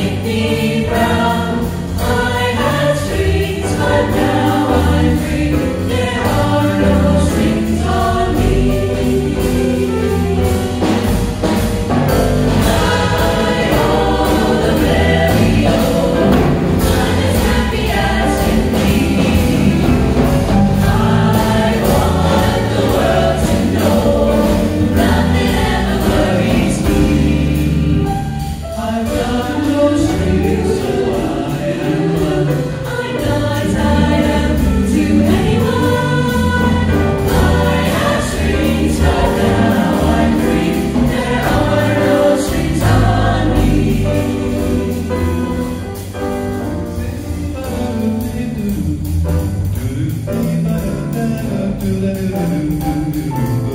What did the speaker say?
Everything. do do do do do do